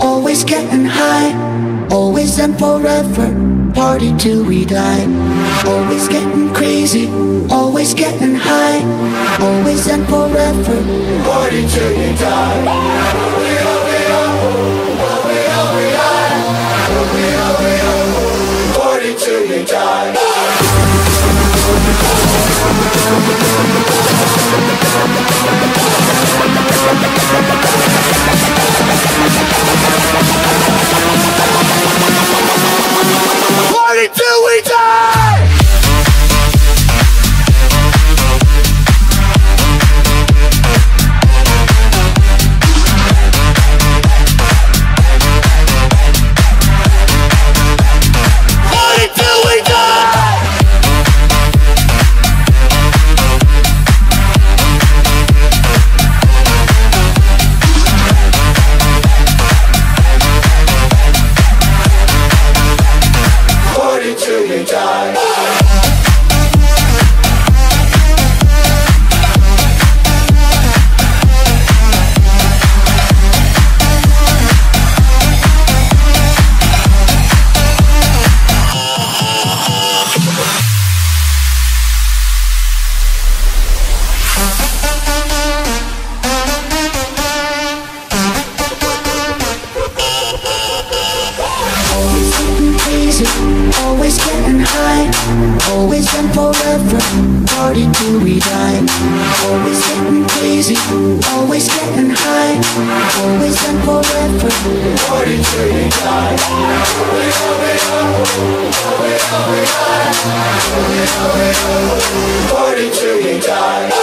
always getting high, always and forever, party till we die. Always getting crazy, always getting high. Always getting high, always and forever, party till we die. Always getting crazy, always getting high, always and forever, party till we die. We are, we are, we are, party till we die.